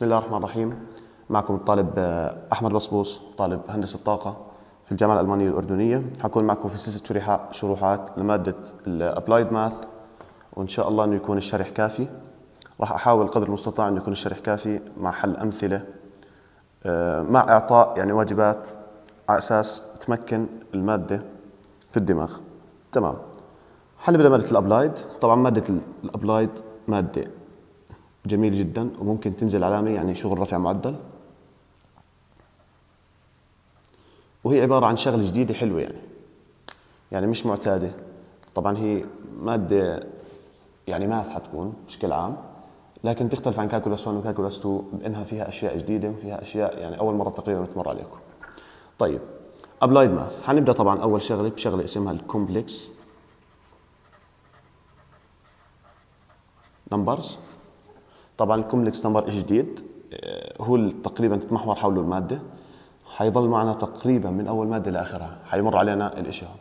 بسم الله الرحمن الرحيم. معكم الطالب آه، أحمد بصبوص طالب هندسة طاقة في الجامعة الألمانية الأردنية. حكون معكم في شريحة- شروحات لمادة ال applied math وإن شاء الله إنه يكون الشرح كافي. راح أحاول قدر المستطاع إنه يكون الشرح كافي مع حل أمثلة آه، مع إعطاء يعني واجبات على أساس تمكن المادة في الدماغ. تمام. حنبدأ مادة ال applied. طبعا مادة ال applied مادة جميل جدا. وممكن تنزل علامة يعني شغل رفع معدل. وهي عبارة عن شغلة جديدة حلوة يعني. يعني مش معتادة. طبعا هي مادة يعني math حتكون بشكل عام. لكن تختلف عن calculus 1 و calculus 2 بانها فيها أشياء جديدة وفيها أشياء يعني أول مرة تقريبا تمر عليكم. طيب applied math حنبدأ طبعا أول شغلة بشغلة اسمها ال complex. numbers طبعا ال complex number شيء جديد آه، هو تقريبا تتمحور حوله المادة. حيضل معنا تقريبا من أول مادة لآخرها حيمر علينا الإشي هذا.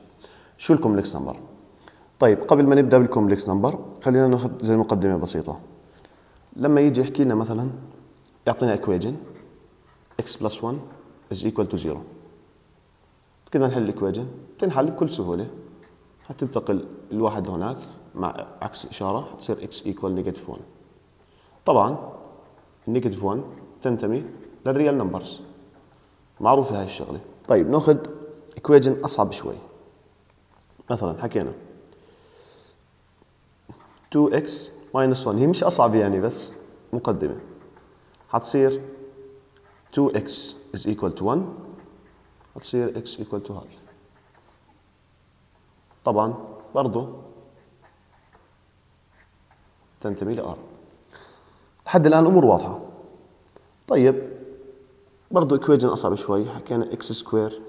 شو ال complex number؟ طيب قبل ما نبدأ بال complex number خلينا ناخذ زي مقدمة بسيطة. لما يجي يحكي لنا مثلا يعطينا equation x plus 1 is equal to 0 كده نحل ال equation بتنحل بكل سهولة. حتنتقل الواحد لهناك مع عكس إشارة حتصير x equal negative 1 طبعا ال negative 1 تنتمي لل real numbers. معروفة هاي الشغلة. طيب ناخذ equation أصعب شوي. مثلا حكينا 2x minus 1 هي مش أصعب يعني بس مقدمة. حتصير 2x is equal to 1 حتصير x equal to half. طبعا برضه تنتمي ل R. لحد الآن الأمور واضحة. طيب برضه equation أصعب شوي. حكينا x square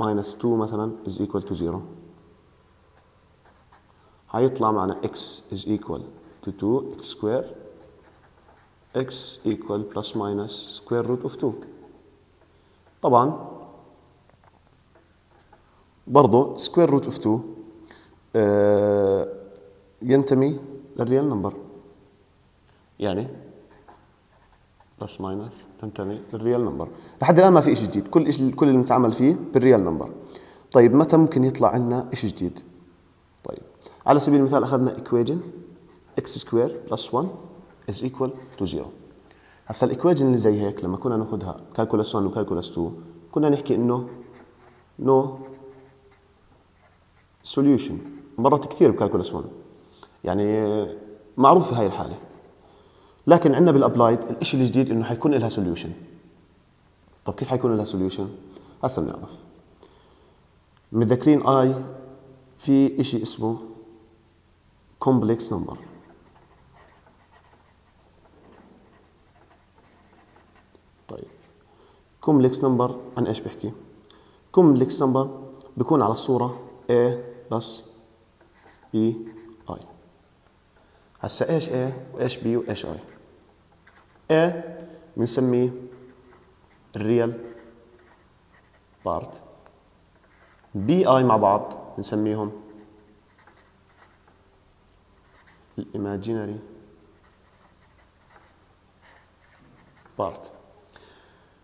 minus 2 مثلا is equal to 0 حيطلع معنا x is equal to 2 x square x equal plus minus square root of 2 طبعا برضه square root of 2 ينتمي لل real number يعني plus minus تنتمي لل real number. لحد الآن ما في شيء جديد. كل شيء كل اللي متعامل فيه بال real number. طيب متى ممكن يطلع عندنا شيء جديد؟ طيب على سبيل المثال أخذنا equation x square plus 1 is equal to 0 هسا ال equation اللي زي هيك لما كنا ناخذها calculus 1 و calculus 2 كنا نحكي إنه no solution مرت كثير ب calculus 1 يعني معروفه هاي الحالة. لكن عندنا بال applied الشيء الجديد إنه حيكون لها solution طب كيف حيكون لها solution هسا بنعرف. متذكرين I في شيء اسمه complex number طيب. complex number عن إيش بحكي؟ كومبلكس نمبر بيكون على الصورة A plus B هسا إيش A وإيش B وإيش I A بنسميه ال real part BI مع بعض بنسميهم ال imaginary part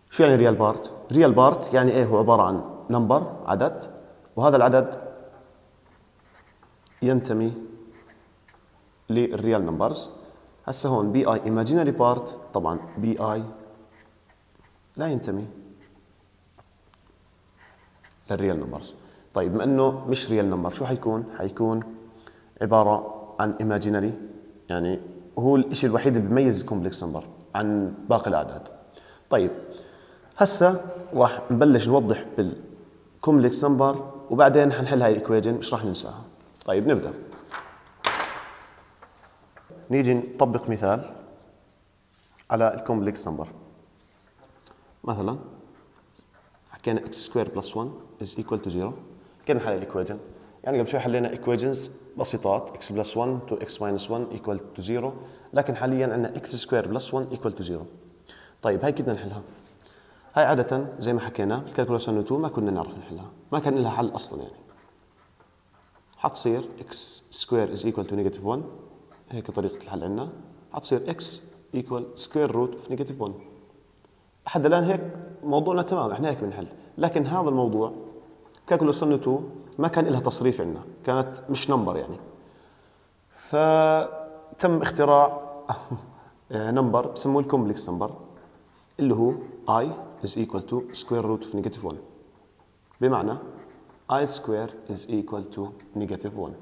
شو يعني real part؟ real part يعني إيه؟ هو عبارة عن number عدد وهذا العدد ينتمي لل real numbers هسه هون BI imaginary part طبعا BI لا ينتمي لل real numbers طيب بما إنه مش real number شو حيكون؟ حيكون عبارة عن imaginary يعني هو الشيء الوحيد اللي بيميز ال complex number عن باقي الأعداد. طيب هسه راح نبلش نوضح بال complex number وبعدين حنحل هاي ال equation مش راح ننساها. طيب نبدأ. نيجي نطبق مثال على ال complex number مثلا حكينا x square plus 1 is equal to 0 كيف نحل ال equation يعني قبل شوي حلينا equations بسيطات x plus 1 2x minus 1 equal to 0 لكن حاليا عندنا x square plus 1 equal to 0 طيب هاي بدنا نحلها. هاي عادة زي ما حكينا بال calculus 2 ما كنا نعرف نحلها. ما كان لها حل أصلا يعني. حتصير x square is equal to negative 1 هيك طريقة الحل عندنا. حتصير x equal square root of negative 1 لحد الآن هيك موضوعنا تمام إحنا هيك بنحل. لكن هذا الموضوع calculus 1 2 ما كان لها تصريف عندنا كانت مش number يعني. فتم اختراع number بسموه ال complex number اللي هو i is equal to square root of negative 1 بمعنى i square is equal to negative 1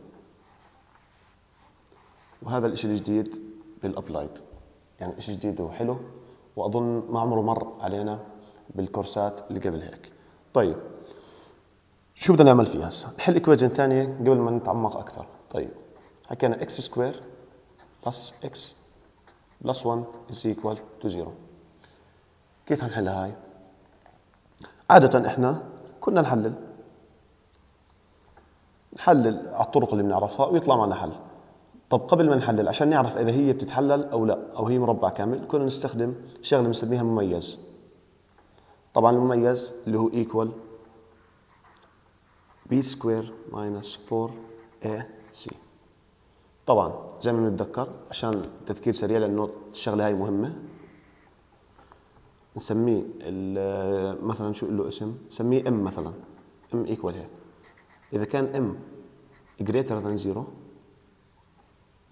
وهذا الشيء الجديد بال applied يعني شيء جديد وحلو وأظن ما عمره مر علينا بال course ات اللي قبل هيك. طيب شو بدنا نعمل فيها هسه؟ نحل equation ثانية قبل ما نتعمق أكثر. طيب حكينا x square plus x plus 1 is equal to 0 كيف حنحلها هاي؟ عادة إحنا كنا نحلل. نحلل على الطرق اللي بنعرفها ويطلع معنا حل. طب قبل ما نحلل عشان نعرف إذا هي بتتحلل أو لا أو هي مربع كامل كنا نستخدم شغلة بنسميها مميز. طبعا المميز اللي هو equal b سكوير minus 4ac طبعا زي ما بنتذكر عشان تذكير سريع لأنه الشغلة هاي مهمة نسميه مثلا شو له اسم؟ نسميه m مثلا. m equal هيك. إذا كان m greater than 0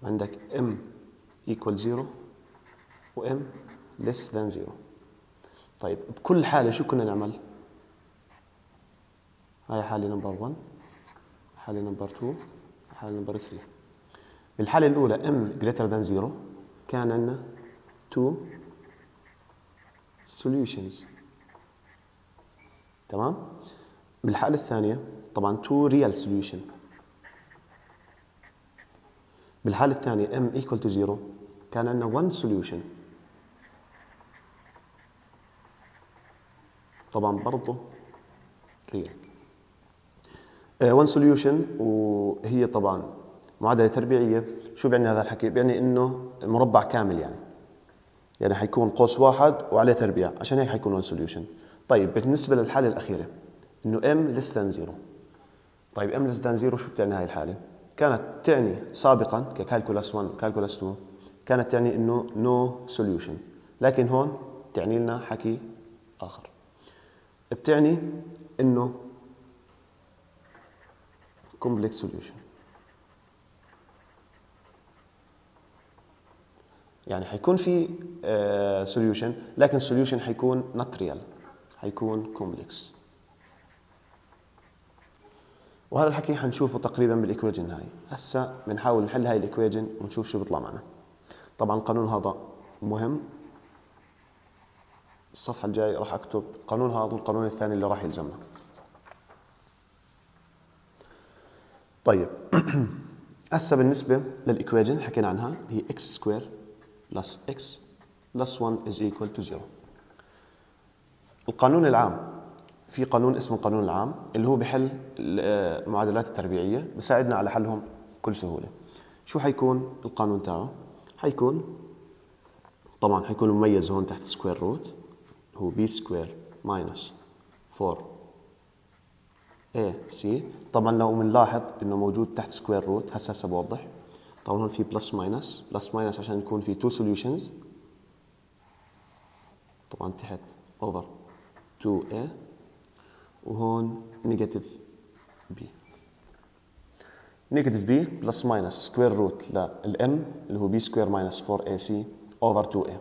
عندك m equal 0 و m less than 0 طيب بكل حالة شو كنا نعمل؟ هاي حالة number 1 حالة number 2 حالة number 3 بالحاله الأولى m greater than 0 كان عندنا 2 solutions. تمام؟ بالحالة الثانية طبعا two real solution. بالحالة الثانية m equal to 0 كان عندنا one solution. طبعا برضه real uh, one solution وهي طبعا معادلة تربيعية. شو بيعني هذا الحكي؟ بيعني إنه مربع كامل يعني. يعني حيكون قوس واحد وعليه تربيع. عشان هيك حيكون one solution. طيب بالنسبة للحالة الأخيرة إنه m less than 0 طيب m less than 0 شو بتعني هاي الحالة؟ كانت تعني سابقا ك calculus 1 calculus 2 كانت تعني إنه no solution. لكن هون تعني لنا حكي آخر. بتعني إنه complex solution. يعني حيكون في solution uh, لكن ال solution حيكون not real حيكون complex وهذا الحكي حنشوفه تقريبا بال equation هاي. هسا بنحاول نحل هاي ال equation ونشوف شو بيطلع معنا. طبعا القانون هذا مهم. الصفحة الجاي راح أكتب القانون هذا والقانون الثاني اللي راح يلزمنا. طيب. هسا بالنسبة لل equation حكينا عنها هي x square plus x plus 1 is equal to 0 القانون العام في قانون اسمه القانون العام اللي هو بحل المعادلات التربيعية بساعدنا على حلهم بكل سهولة. شو حيكون القانون تاعه؟ حيكون طبعا حيكون مميز هون تحت square root هو b square minus 4 a c. طبعا لو بنلاحظ إنه موجود تحت square root هسه هسه بوضح. طبعا هون في plus minus plus minus عشان يكون في two solutions طبعا تحت over 2a وهون negative b. negative b plus minus square root لل m اللي هو b square minus 4ac over 2a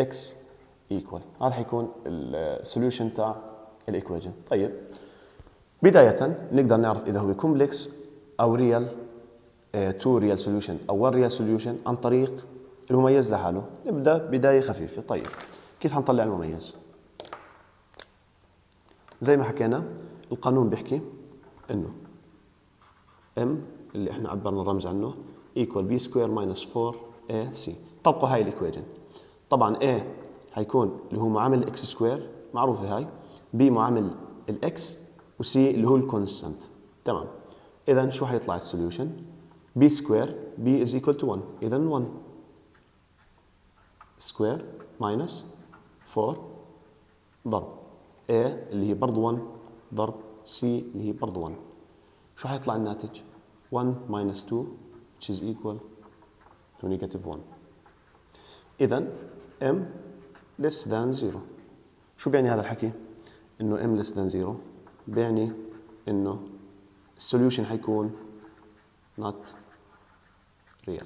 x equal هذا حيكون ال solution تاع ال equation طيب. بداية نقدر نعرف إذا هو complex أو real two real solution أو 1 real solution عن طريق المميز لحاله. نبدأ بداية خفيفة. طيب. كيف حنطلع المميز؟ زي ما حكينا القانون بيحكي إنه m اللي إحنا عبرنا الرمز عنه equal b square minus 4ac طبقوا هاي ال equation طبعا a حيكون اللي هو معامل x square معروفة هاي. B معامل ال x و c اللي هو ال constant تمام. اذا شو حيطلع ال solution b square b is equal to 1 إذا 1 square minus 4 ضرب. A اللي هي برضه 1 ضرب c اللي هي برضه 1 شو حيطلع الناتج؟ 1 minus 2 which is equal to negative 1 اذا m less than 0 شو بيعني هذا الحكي؟ إنه m less than 0 بيعني إنه ال solution حيكون not real.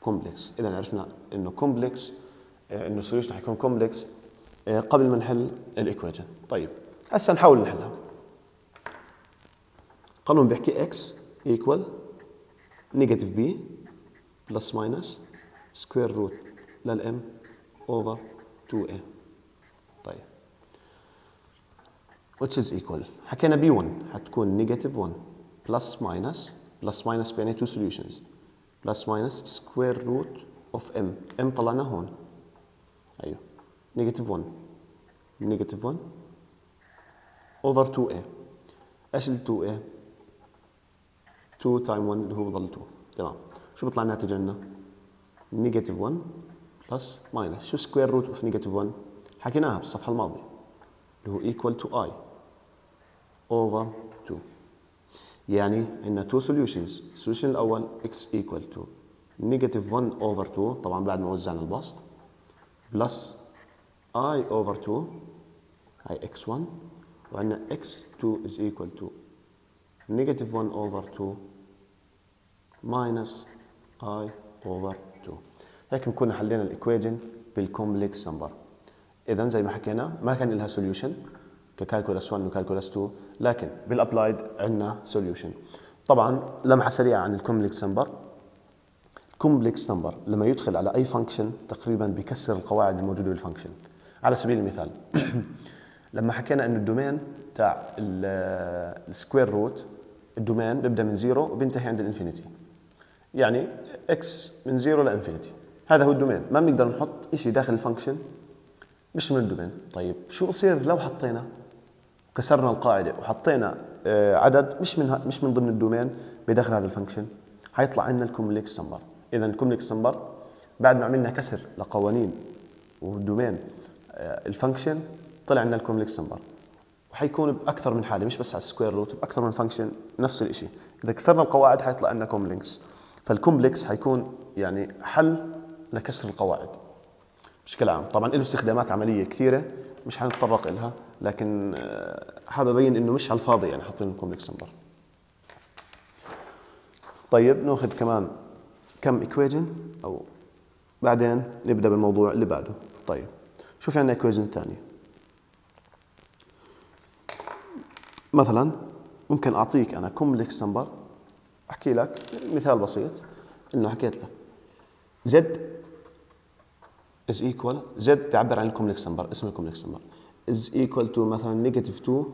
complex اذا عرفنا إنه complex آه، إنه ال solution حيكون complex قبل ما نحل الايكويشن طيب هسه نحاول نحلها قانون بيحكي x equal negative b plus minus square root للm over 2a طيب which is equal حكينا b1 حتكون negative 1 plus minus plus minus بين two solutions plus minus square root of m m طلعنا هون أيوه negative 1 negative 1 over 2a إيش ال 2a 2 times 1 اللي هو بضل 2 تمام. شو بيطلع الناتج عندنا؟ negative 1 plus minus شو square root of negative 1 حكيناها بالصفحة الماضية. اللي هو equal to i over 2 يعني عندنا two solutions ال solution الأول x equal to negative 1 over 2 طبعا بعد ما وزعنا البسط. plus i over 2 هاي x1 وعندنا x2 is equal to negative 1 over 2 minus i over 2 هيك بنكون حلينا ال equation بال complex number اذا زي ما حكينا ما كان لها solution ك calculus 1 و calculus 2 لكن بال applied عندنا solution طبعا لمحة سريعة عن ال complex number ال complex number لما يدخل على أي function تقريبا بكسر القواعد الموجودة بال function على سبيل المثال لما حكينا انه ال domain تاع ال square root ال domain بيبدأ من zero وبينتهي عند ال infinity. يعني x من zero ل infinity هذا هو ال domain. ما بنقدر نحط شيء داخل ال function؟ مش من ال domain. طيب شو بصير لو حطينا؟ كسرنا القاعدة وحطينا آه، عدد مش من مش من ضمن ال domain بداخل هذا ال function حيطلع عندنا ال complex number. اذا ال complex number بعد ما عملنا كسر لقوانين وال domain ال function طلع عندنا ال complex number. وحيكون بأكثر من حالة مش بس على ال square root بأكثر من function نفس الشيء إذا كسرنا القواعد حيطلع لنا complex. فال complex حيكون يعني حل لكسر القواعد بشكل عام. طبعا له استخدامات عملية كثيرة مش حنتطرق لها لكن آه، هذا بين إنه مش على الفاضي يعني حاطين ال complex number. طيب نأخذ كمان كم equation أو بعدين نبدأ بالموضوع اللي بعده. طيب. شوف عندنا equation ثانية. مثلا ممكن أعطيك أنا complex number؟ أحكي لك مثال بسيط. إنه حكيت لك زد is equal زد بيعبر عن ال complex number اسم ال complex number. Is equal to مثلا negative 2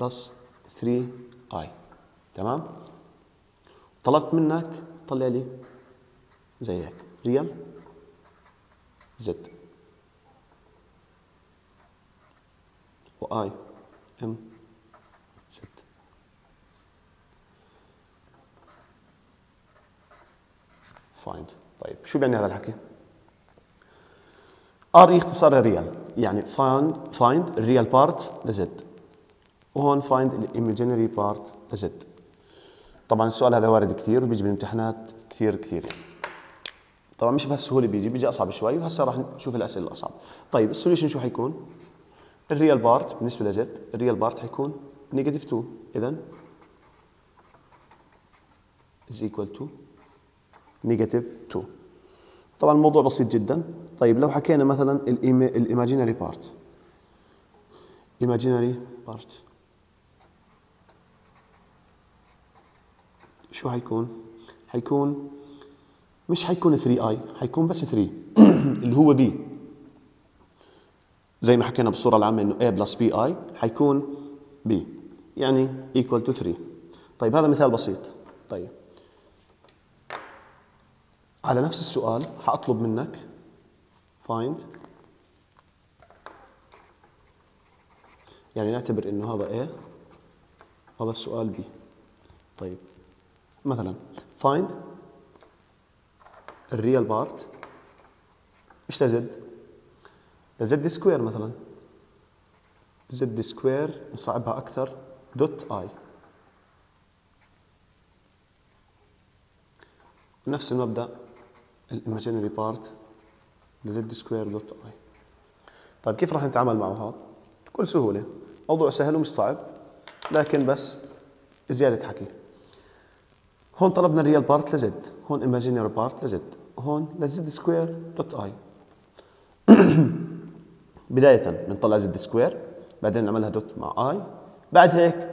plus 3 i. تمام؟ طلبت منك طلع لي زي هيك. real z و i m find طيب شو بيعني هذا الحكي؟ R اختصار real يعني find find ال real part ل z وهون find ال imaginary part ل z طبعا السؤال هذا وارد كثير وبيجي بالامتحانات كثير كثير. يعني. طبعا مش بهالسهولة بيجي بيجي أصعب شوي وهسه راح نشوف الأسئلة الأصعب. طيب ال solution شو حيكون؟ ال real part بالنسبة ل z ال real part حيكون negative 2 اذا is equal to negative 2 طبعا الموضوع بسيط جدا. طيب لو حكينا مثلا ال imaginary part imaginary part شو حيكون؟ حيكون مش حيكون 3 i حيكون بس 3 اللي هو b زي ما حكينا بالصورة العامة إنه a plus b i حيكون b. يعني equal to 3 طيب هذا مثال بسيط. طيب. على نفس السؤال حأطلب منك find. يعني نعتبر إنه هذا A هذا السؤال B. طيب. مثلا find الريال بارت. مش لزد ل z square مثلا. z square نصعبها أكثر. dot i نفس المبدأ ال imaginary part ل z square dot i طيب كيف راح نتعامل معه هذا؟ بكل سهولة. موضوع سهل ومش صعب لكن بس زيادة حكي. هون طلبنا ال real part ل z هون imaginary part ل z هون ل z square dot i بداية بنطلع z square بعدين نعملها dot مع i. بعد هيك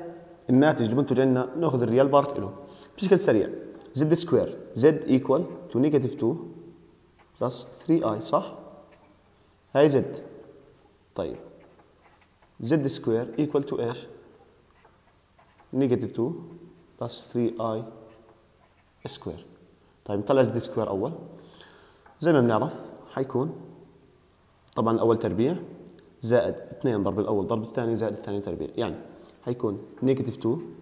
الناتج اللي بنتج عندنا نأخذ ال real part له بشكل سريع z square z equal to negative 2 plus 3 i صح؟ هاي z. طيب. z square equal to إيش؟ negative 2 plus 3 i square طيب نطلع z square أول. زي ما بنعرف حيكون طبعا الأول تربيع زائد 2 ضرب الأول ضرب الثاني زائد الثاني تربيع يعني حيكون negative 2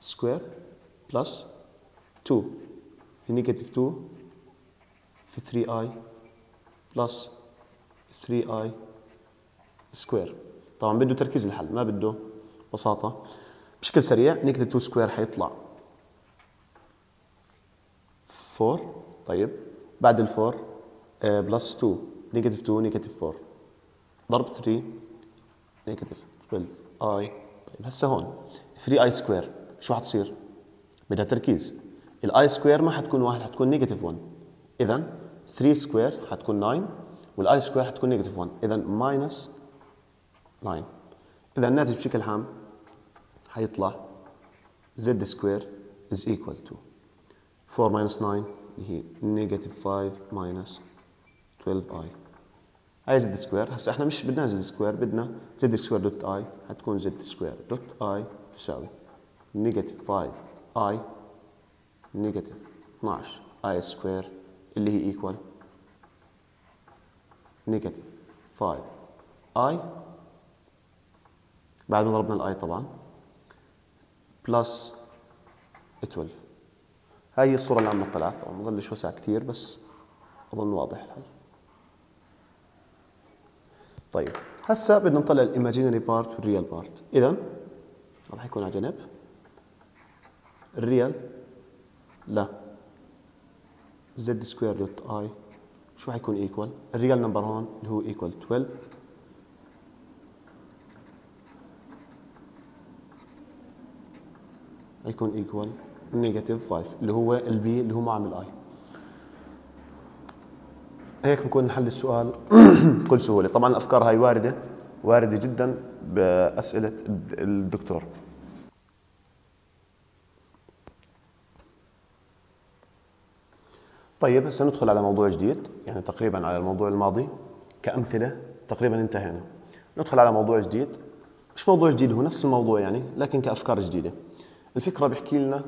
square plus 2 في negative 2 في 3 i plus 3 i square طبعا بده تركيز الحل ما بده بساطة. بشكل سريع negative 2 square حيطلع 4 طيب بعد ال 4 plus 2 negative 2 negative 4 ضرب 3 negative 12 i طيب هسه هون. 3 i square شو حتصير؟ بدها تركيز. ال i square ما حتكون واحد حتكون negative 1 اذا 3 square حتكون 9 وال i square حتكون negative 1 اذا minus 9 اذا الناتج بشكل عام حيطلع z square is equal to 4 minus 9 اللي هي negative 5 minus 12i هاي z square هسا إحنا مش بدنا z square بدنا z square dot i حتكون z square dot i تساوي negative 5 i negative 12 i square اللي هي equal negative 5 i بعد ما ضربنا ال i طبعا. plus 12 هاي الصورة اللي عم طلعت طبعا ما ضلش وسع كثير بس أظن واضح الحل. طيب هسا بدنا نطلع ال imaginary part وال real part اذا راح يكون على جنب. ال real لا. z square dot i شو حيكون equal ال real number هون اللي هو equal 12 حيكون equal negative 5 اللي هو ال b اللي هو معامل i هيك بنكون نحل السؤال بكل سهولة. طبعا الافكار هاي واردة واردة جدا بأسئلة الدكتور. طيب هسه ندخل على موضوع جديد يعني تقريبا على الموضوع الماضي. كأمثلة تقريبا انتهينا. ندخل على موضوع جديد. مش موضوع جديد هو نفس الموضوع يعني لكن كأفكار جديدة. الفكرة بيحكي لنا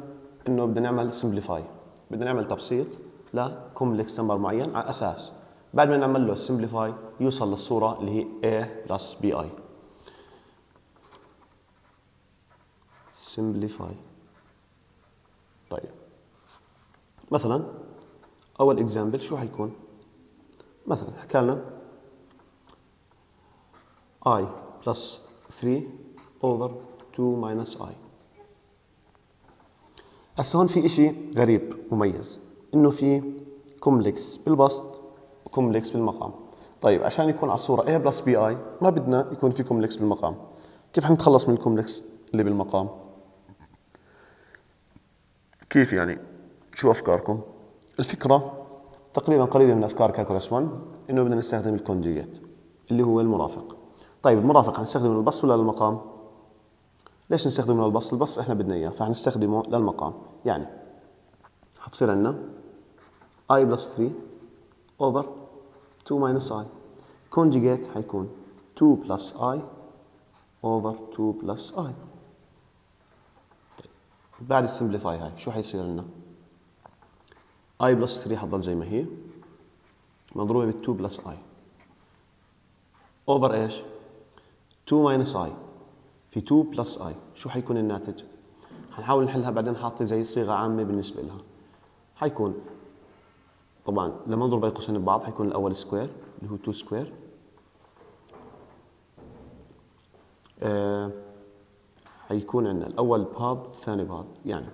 إنه بدنا نعمل simplify بدنا نعمل تبسيط ل complex number معين على أساس بعد ما نعمل له simplify يوصل للصورة اللي هي A بلس بي اي سمبليفاي طيب. مثلا أول example شو حيكون؟ مثلا حكى لنا i plus 3 over 2 minus i. هسه هون في شيء غريب مميز إنه في complex بالبسط. و complex بالمقام. طيب عشان يكون على الصورة a plus bi ما بدنا يكون في complex بالمقام. كيف حنتخلص من ال complex اللي بالمقام؟ كيف يعني؟ شو أفكاركم؟ الفكرة تقريبا قريبة من أفكار calculus 1 إنه بدنا نستخدم ال conjugate اللي هو المرافق. طيب المرافق حنستخدمه للبسط ولا للمقام؟ ليش نستخدمه للبسط البسط إحنا بدنا إياه فحنستخدمه للمقام. يعني حتصير عندنا i plus 3 over 2 minus i. conjugate حيكون 2 plus i over 2 plus i. بعد ال simplify هاي شو حيصير لنا؟ i plus 3 حتضل زي ما هي. مضروبة بال 2 plus i. over إيش؟ 2 minus i. في 2 plus i. شو حيكون الناتج؟ حنحاول نحلها بعدين حاطة زي صيغة عامة بالنسبة لها. حيكون طبعا لما نضرب اي قوسين ببعض حيكون الأول square اللي هو 2 square آه حيكون عندنا الأول بهذا الثاني بهذا يعني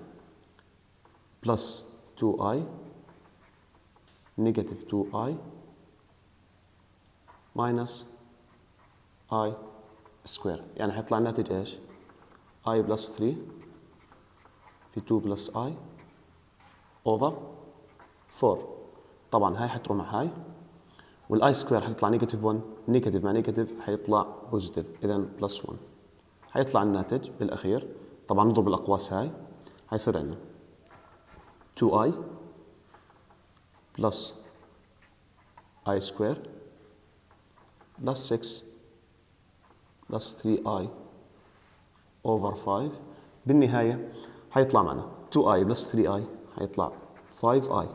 plus 2i negative 2i minus i square يعني حيطلع الناتج إيش؟ i plus 3 في 2 plus i over 4 طبعا هاي حتروح مع هاي وال i square حتطلع negative 1 negative مع negative حيطلع positive. اذا plus 1 حيطلع الناتج بالأخير. طبعا نضرب الأقواس هاي. حيصير عندنا 2i plus i square plus 6 plus 3i over 5 بالنهاية حيطلع معنا 2i plus 3i حيطلع 5i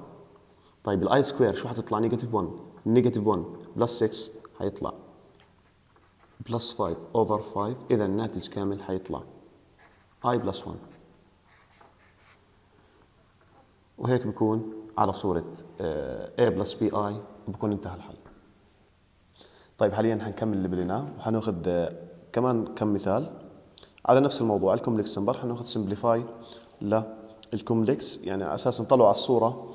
طيب ال i square شو حتطلع؟ negative 1 negative 1 plus 6 حيطلع. plus 5 over 5 إذا الناتج كامل حيطلع. i plus 1 وهيك بكون على صورة a plus bi بكون انتهى الحل. طيب حاليا حنكمل اللي بديناه وحناخذ كمان كم مثال. على نفس الموضوع ال complex number حناخذ simplify لل complex يعني على أساس نطلعه على الصورة.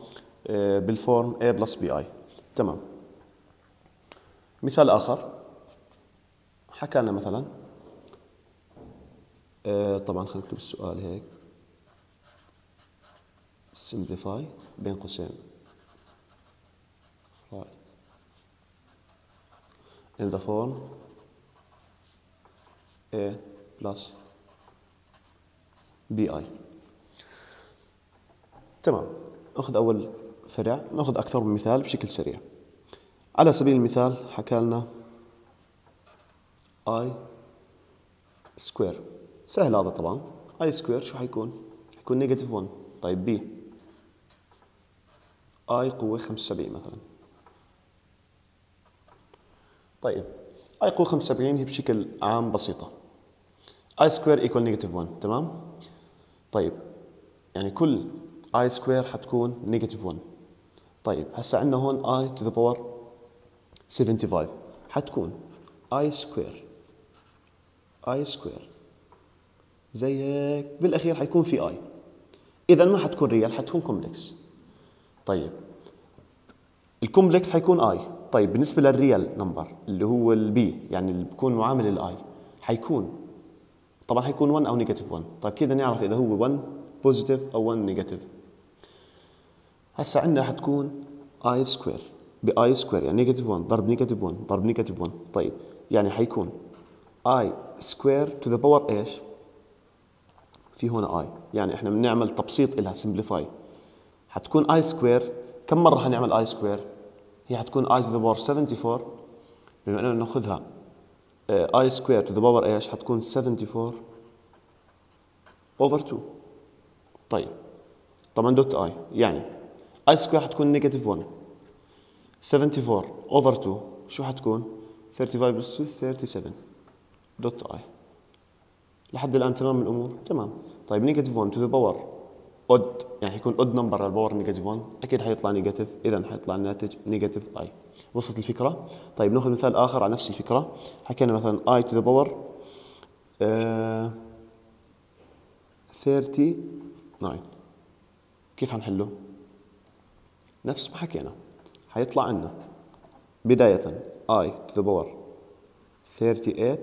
بال form a plus bi تمام. مثال آخر. حكى لنا مثلا طبعا خلينا نكتب السؤال هيك. Simplify بين قوسين. Write. In the form a plus bi تمام. ناخذ أول فرع نأخذ أكثر من مثال بشكل سريع. على سبيل المثال حكى لنا i square سهل هذا طبعا. i square شو حيكون؟ حيكون negative 1 طيب b i قوة 75 مثلا. طيب i قوة 75 هي بشكل عام بسيطة. i square equal negative 1 تمام؟ طيب يعني كل i square حتكون negative 1 طيب هسا عندنا هون i to the power 75 حتكون i square i square زي هيك. بالأخير حيكون في i إذا ما حتكون real حتكون complex طيب. ال complex حيكون i طيب بالنسبة لل real number اللي هو ال b يعني اللي بيكون معامل ال i حيكون. طبعا حيكون 1 أو negative 1 طيب كذا نعرف إذا هو 1 positive أو 1 negative هسا عندنا حتكون i square ب i square يعني negative 1 ضرب negative 1 ضرب negative 1 طيب يعني حيكون اي سكوير تو ذا باور إيش؟ في هنا اي يعني إحنا بنعمل تبسيط لها simplify حتكون i square كم مرة حنعمل i square؟ هي حتكون i to the power 74 بما إنه ناخذها i square to the power إيش؟ حتكون 74 over 2 طيب طبعا dot i يعني i square حتكون negative 1 74 over 2 شو حتكون؟ 35 plus 2 37 dot i لحد الآن تمام الأمور؟ تمام. طيب negative 1 to the power odd يعني حيكون odd number ال power negative 1 أكيد حيطلع negative اذا حيطلع الناتج negative i وصلت الفكرة؟ طيب نأخذ مثال آخر على نفس الفكرة. حكينا مثلا i to the power 39 كيف حنحله؟ نفس ما حكينا. حيطلع عندنا بداية i to the power. 38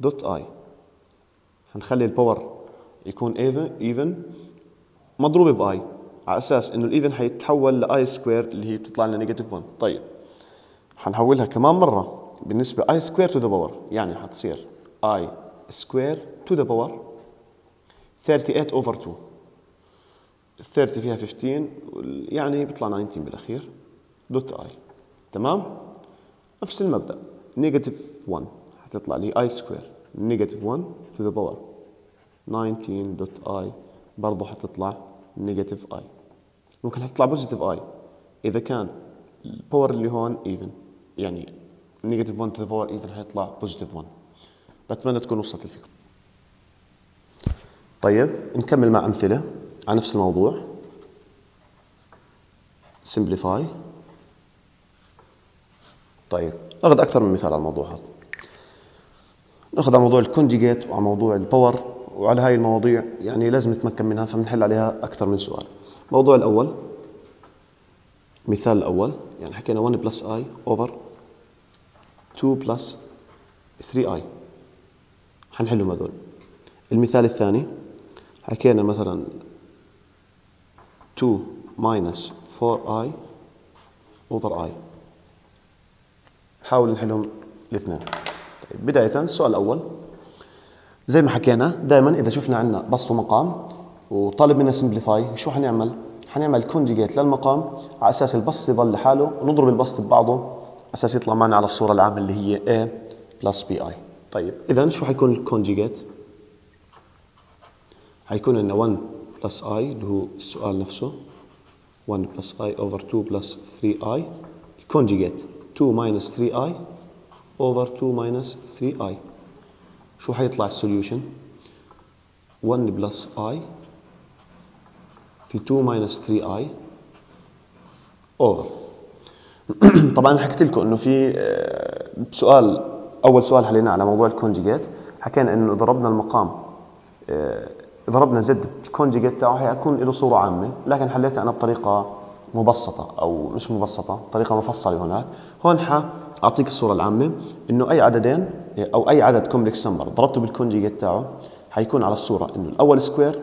dot i. حنخلي ال power يكون even even. مضروبة ب i على أساس إنه ال even حيتحول ل i square اللي هي بتطلع لنا negative 1 طيب. حنحولها كمان مرة بالنسبة i square to the power يعني حتصير i square to the power 38 over 2 ال 30 فيها 15 يعني بيطلع 19 بالأخير. dot i تمام؟ نفس المبدأ. negative 1 حتطلع لي i square negative 1 to the power 19 dot i برضه حتطلع negative i ممكن حتطلع positive i إذا كان ال power اللي هون even يعني negative 1 to the power even حيطلع positive 1 بتمنى تكون وصلت الفكرة. طيب نكمل مع أمثلة. على نفس الموضوع. Simplify. طيب أخذ أكثر من مثال على الموضوع هذا. نأخذ على موضوع ال conjugate وعلى موضوع ال power وعلى هاي المواضيع يعني لازم نتمكن منها فبنحل عليها أكثر من سؤال. الموضوع الأول مثال الأول يعني حكينا 1 plus i over 2 plus 3 i حنحلهم هذول. المثال الثاني حكينا مثلا 2 minus 4i over i. نحاول نحلهم الاثنين. طيب بداية السؤال الأول. زي ما حكينا دائما إذا شفنا عندنا بسط ومقام وطالب منا simplify شو حنعمل؟ حنعمل conjugate للمقام. على أساس البسط يضل لحاله ونضرب البسط ببعضه. على أساس يطلع معنا على الصورة العامة اللي هي A plus i طيب إذا شو حيكون ال conjugate؟ حيكون عندنا 1 plus i اللي هو السؤال نفسه. 1 plus i over 2 plus 3i conjugate 2 minus 3i over 2 minus 3i شو حيطلع ال solution 1 plus i في 2 minus 3i over. طبعا أنا حكيت لكم إنه في آه، سؤال أول سؤال حليناه على موضوع ال conjugate حكينا إنه ضربنا المقام آه، ضربنا z ال conjugate تاعه حيكون له صورة عامة لكن حليتها أنا بطريقة مبسطة أو مش مبسطة طريقة مفصلة هناك. هون أعطيك الصورة العامة إنه أي عددين أو أي عدد complex number ضربته بال conjugate تاعه حيكون على الصورة إنه الأول square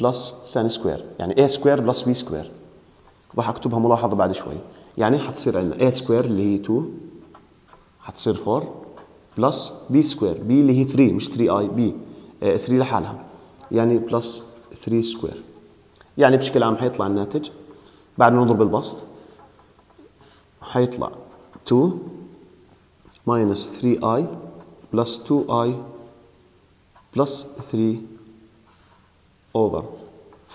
plus الثاني square يعني a square plus b square راح أكتبها ملاحظة بعد شوي. يعني حتصير عندنا a square اللي هي 2 حتصير 4 plus b square b اللي هي 3 مش 3 i b 3 لحالها. يعني plus 3 square يعني بشكل عام حيطلع الناتج. بعد ما نضرب البسط حيطلع 2 minus 3i plus 2i plus 3 over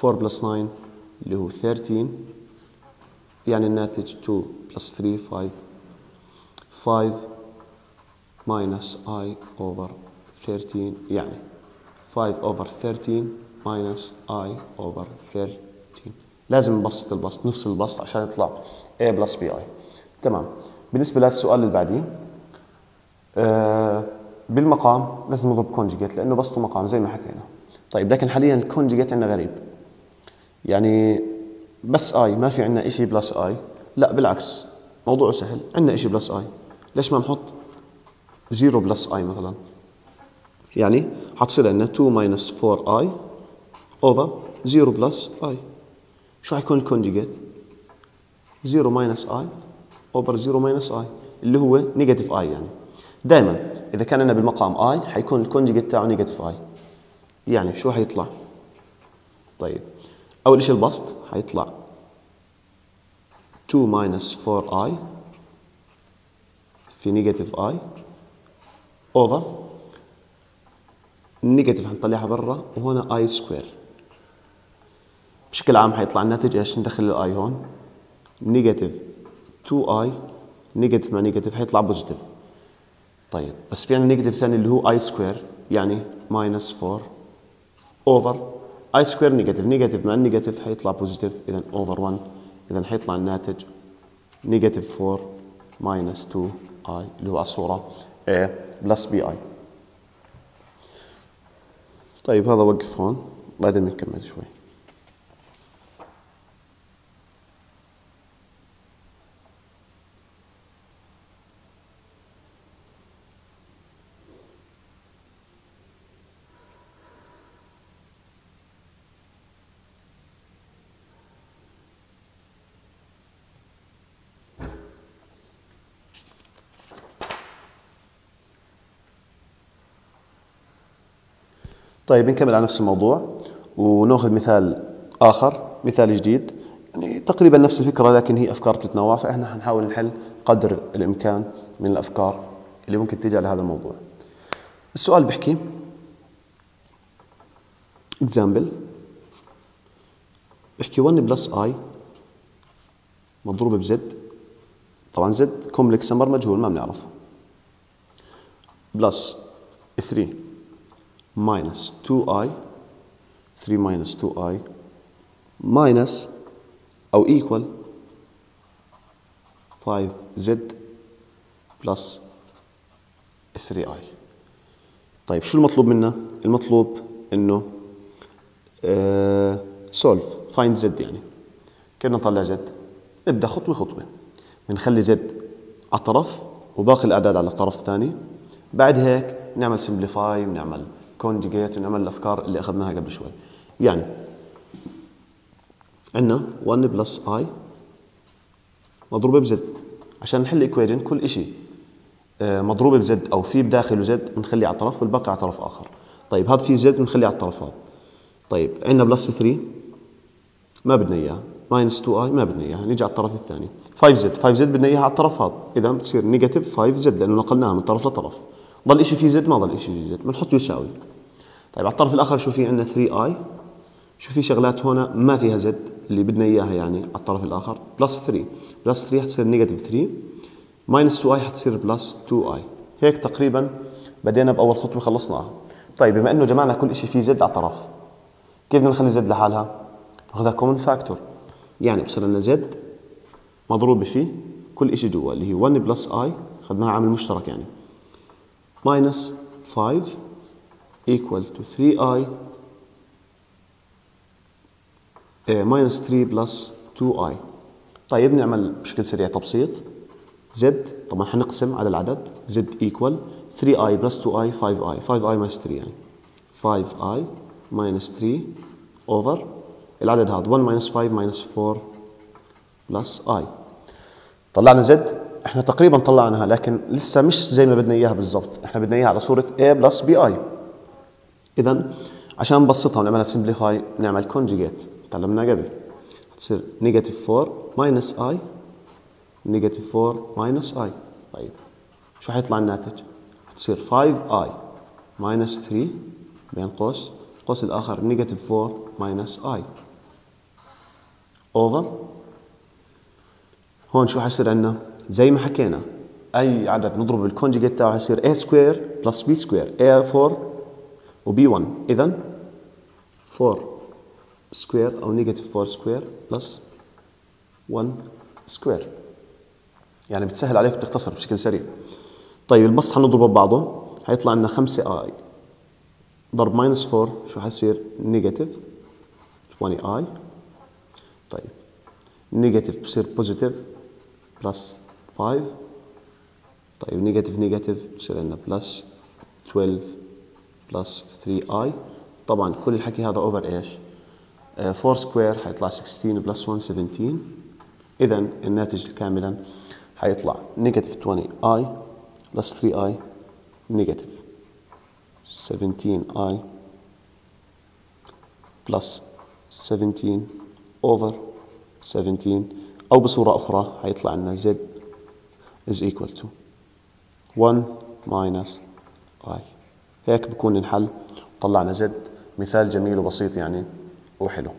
4 plus 9 اللي هو 13 يعني الناتج 2 plus 3 5 5 minus i over 13 يعني 5 over 13 minus i over 13 لازم نبسط البسط نفس البسط عشان يطلع a b i تمام. بالنسبة للسؤال اللي بعديه آه بالمقام لازم نضرب conjugate لأنه بسطه مقام زي ما حكينا. طيب لكن حاليا ال conjugate عندنا غريب. يعني بس i ما في عندنا شيء plus i لا بالعكس موضوعه سهل. عندنا شيء plus i ليش ما نحط 0 plus i مثلا؟ يعني حتصير عندنا 2 minus 4 i over 0 plus i شو حيكون ال conjugate 0 minus i over 0 minus i اللي هو negative i يعني. دائما إذا كان لنا بالمقام i حيكون ال conjugate تاعه negative i يعني شو حيطلع؟ طيب. أول شيء البسط حيطلع 2 minus 4 i في negative i over ال negative حنطلعها برا وهنا i square بشكل عام حيطلع الناتج إيش؟ ندخل ال i هون. negative 2 i negative مع negative حيطلع positive. طيب بس في عندنا negative ثاني اللي هو i square يعني minus 4 over i square negative. negative مع ال negative حيطلع positive. اذا over 1 اذا حيطلع الناتج negative 4 minus 2 i اللي هو على الصورة a plus b i طيب هذا وقف هون بعدين بنكمل شوي. طيب نكمل على نفس الموضوع وناخذ مثال آخر مثال جديد. يعني تقريبا نفس الفكرة لكن هي أفكار تتنوع فإحنا حنحاول نحل قدر الإمكان من الأفكار اللي ممكن تيجي على هذا الموضوع. السؤال بحكي example بحكي 1 plus i مضروبة ب z. طبعا z complex number مجهول ما بنعرفه plus 3 minus 2i 3 minus 2i minus أو equal 5z plus 3i طيب شو المطلوب منا؟ المطلوب إنه solve find z يعني كيف نطلع z؟ نبدأ خطوة خطوة بنخلي z على الطرف وباقي الأعداد على الطرف الثاني بعد هيك نعمل simplify ونعمل conjugate ونعمل الأفكار اللي أخذناها قبل شوي. يعني عندنا 1 plus i مضروبة ب z. عشان نحل equation كل شيء آه، مضروبة ب z أو في بداخله z بنخليه على طرف والباقي على طرف آخر. طيب هذا في z بنخليه على الطرف هذا. طيب عندنا plus 3 ما بدنا إياها. ماينس 2 اي ما بدنا إياها. نيجي على الطرف الثاني. 5 زد. 5 زد بدنا إياها على الطرف هذا. إذا بتصير negative 5 z لأنه نقلناها من طرف لطرف. ضل شيء في زد ما ضل شيء في زد. بنحط يساوي. طيب على الطرف الآخر شو في عندنا؟ 3 i شو في شغلات هون ما فيها z اللي بدنا إياها يعني على الطرف الآخر؟ plus 3 plus 3 حتصير negative 3 minus 2 i حتصير plus 2 i هيك تقريبا بدينا بأول خطوة خلصناها. طيب بما إنه جمعنا كل شيء في z على طرف كيف بدنا نخلي z لحالها؟ ناخذها common factor يعني بصير لنا z مضروبه في كل شيء جوا اللي هي 1 plus i اخذناها عامل مشترك يعني. minus 5 equal to 3i minus 3 plus 2i طيب نعمل بشكل سريع تبسيط. z طبعا حنقسم على العدد. z equal 3i plus 2i 5i 5i minus 3 يعني. 5i minus 3 over العدد هذا. 1 minus 5 minus 4 plus i. طلعنا z. إحنا تقريبا طلعناها لكن لسه مش زي ما بدنا إياها بالضبط. إحنا بدنا إياها على صورة a plus bi اذا عشان نبسطها ونعملها simplify نعمل conjugate تعلمنا قبل. تصير negative 4 minus i negative 4 minus i طيب. شو حيطلع الناتج؟ حتصير 5 i minus 3 بين قوس. القوس الآخر negative 4 minus i over هون شو حيصير عندنا؟ زي ما حكينا أي عدد نضربه بال conjugate تاعه حيصير a square plus b square a 4 و b 1 اذا 4 square أو negative 4 square plus 1 square يعني بتسهل عليك وبتختصر بشكل سريع. طيب البسط حنضربه ببعضه؟ حيطلع لنا 5 i ضرب minus 4 شو حيصير؟ negative 20 i طيب negative بصير positive plus 5 طيب negative negative بصير عندنا plus 12 plus 3 i طبعا كل الحكي هذا over إيش؟ 4 square حيطلع 16 plus 1 17 اذا الناتج كاملا حيطلع negative 20 i plus 3 i negative 17 i plus 17 over 17 أو بصورة أخرى حيطلع لنا z is equal to 1 minus i. هيك بكون الحل. طلعنا زد. مثال جميل وبسيط يعني وحلو.